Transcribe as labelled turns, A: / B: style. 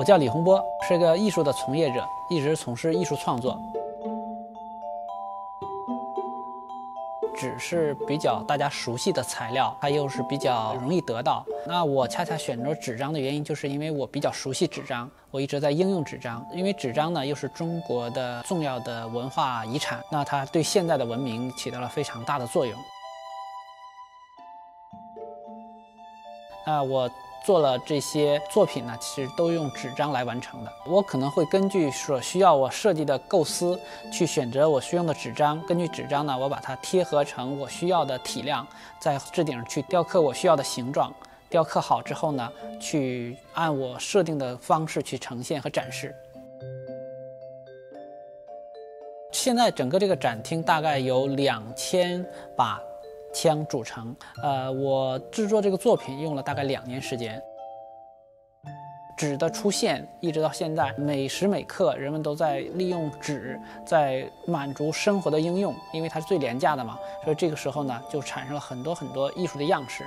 A: 我叫李洪波是个艺术的从业者一直从事艺术创作纸是比较大家熟悉的材料它又是比较容易得到。那我恰恰选择纸张的原因就是因为我比较熟悉纸张我一直在应用纸张。因为纸张呢又是中国的重要的文化遗产那它对现代的文明起到了非常大的作用。那我。做了这些作品呢，其实都用纸张来完成的。我可能会根据所需要我设计的构思去选择我需要的纸张，根据纸张呢，我把它贴合成我需要的体量，在置顶去雕刻我需要的形状。雕刻好之后呢，去按我设定的方式去呈现和展示。现在整个这个展厅大概有两千把。枪组成，呃，我制作这个作品用了大概两年时间。纸的出现一直到现在，每时每刻人们都在利用纸，在满足生活的应用，因为它是最廉价的嘛，所以这个时候呢，就产生了很多很多艺术的样式。